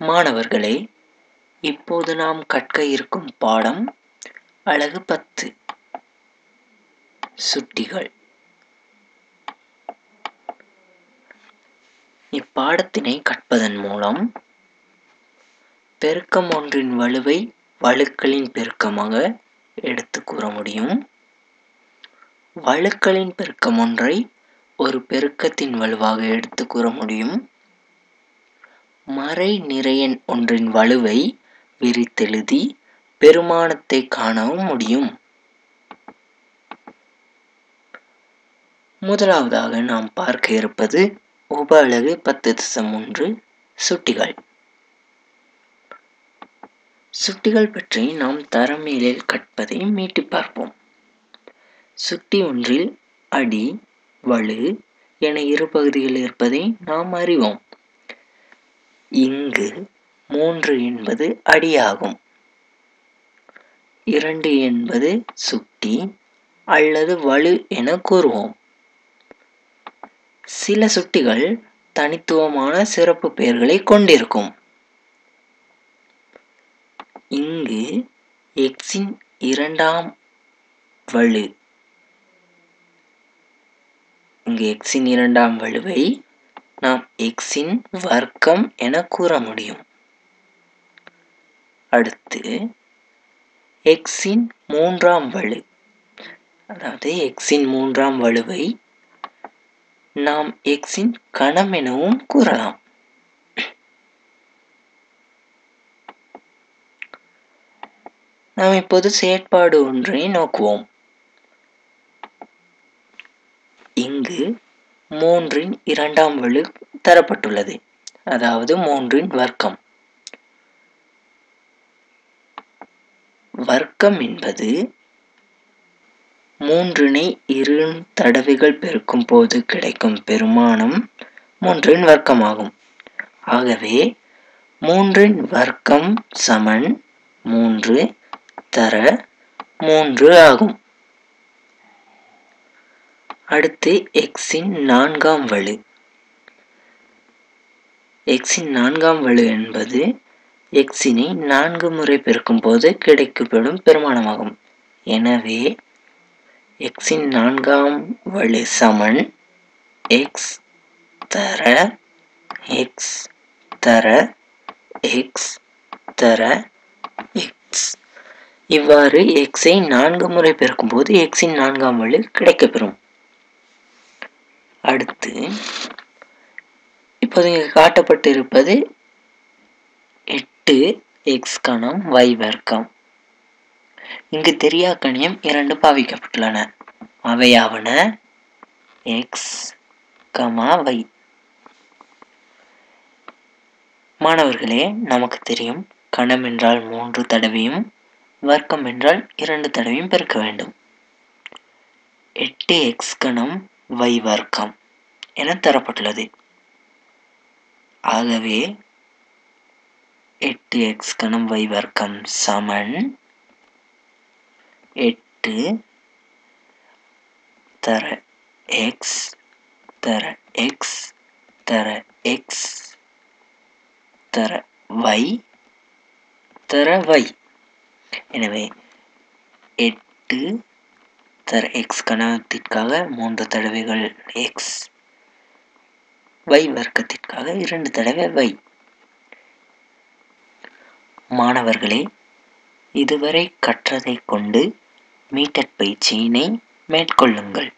மாணவர்களே இப்போது நாம் கற்க இருக்கும் பாடம் அழகு பத்து. சுட்டிகள். இப்பாடத்தினை கற்பதன் மூலம் பெருக்கம் ஒன்றின் வலுவை வழுக்களின் பெருக்கமாக எடுத்து கூற முடியும். வழுக்களின் பெருக்கம் ஒன்றை ஒரு பெருக்கத்தின் வலுவாக எடுத்து கூற முடியும். மறை நிறையன் ஒன்றின் வலுவை விரித்தெழுதி பெருமானத்தை காணவும் முடியும். முதலாவதாக நாம் பார்க்க இருப்பது உப அலகு பத்து திசம் ஒன்று சுட்டிகள். சுட்டிகள் பற்றி நாம் தரமேலில் கற்பதை மீட்டி பார்ப்போம். சுட்டி ஒன்றில் அடி வலு என இரு பகுதிகள் இருப்பதை நாம் அறிவோம். இங்கு மூன்று என்பது அடியாகும். இரண்டு என்பது சுட்டி அல்லது வலு என கூறுவோம். சில சுட்டிகள் தனித்துவமான சிறப்பு பெயர்களை கொண்டிருக்கும். இங்கு எக்ஸின் இரண்டாம் வலு. இங்கு எக்ஸின் இரண்டாம் வலுவை நாம் எக்ஸின் வர்க்கம் என கூற முடியும். அடுத்து எக்ஸின் மூன்றாம் வலு. அதாவது எக்ஸின் மூன்றாம் வலுவை நாம் எக்ஸின் கணம் எனவும் கூறலாம். நாம் இப்போது செயற்பாடு ஒன்றை நோக்குவோம். இங்கு மூன்றின் இரண்டாம் வலு தரப்பட்டுள்ளது. அதாவது மூன்றின் வர்க்கம். வர்க்கம் என்பது மூன்றினை இரு தடவைகள் பெருக்கும் போது கிடைக்கும் பெருமானம் மூன்றின் வர்க்கமாகும். ஆகவே மூன்றின் வர்க்கம் சமன் மூன்று தர மூன்று ஆகும். அடுத்து எக்ஸின் நான்காம் வலு எக்ஸின் நான்காம் வலு என்பது எக்ஸினை நான்கு முறை பெருக்கும் போது கிடைக்கப்படும் பெருமானமாகும் எனவே எக்ஸின் நான்காம் வலு சமன் எக்ஸ் தர எக்ஸ் தர எக்ஸ் தர எக்ஸ் இவ்வாறு எக்ஸை நான்கு முறை பெருக்கும் போது எக்ஸின் நான்காம் வலு கிடைக்கப்பெறும். அடுத்து இப்போது இங்கு காட்டப்பட்டிருப்பது எட்டு எக்ஸ் கணம் y வர்க்கம். இங்கு தெரியா கணியம் இரண்டு பாவிக்கப்பட்டுள்ளன. அவையாவன எக்ஸ் கமா y. மாணவர்களே நமக்கு தெரியும் கணம் என்றால் மூன்று தடவையும் வர்க்கம் என்றால் இரண்டு தடவையும் பெருக்க வேண்டும். எட்டு எக்ஸ் கணம் y வர்க்கம். என தரப்பட்டுள்ளது. ஆகவே எட்டு எக்ஸ் கணம் வை வர்க்கம் சமன். எட்டு தர எக்ஸ் தர எக்ஸ் தர எக்ஸ் தர வை தர வை எனவே எட்டு தர எக்ஸ் கணத்திற்காக மூன்று தடவைகள் எக்ஸ் வை வர்க்கத்திற்காக இரண்டு தடவை வை. மாணவர்களே இதுவரை கற்றதை கொண்டு மீட்டர் பயிற்சியினை மேற்கொள்ளுங்கள்.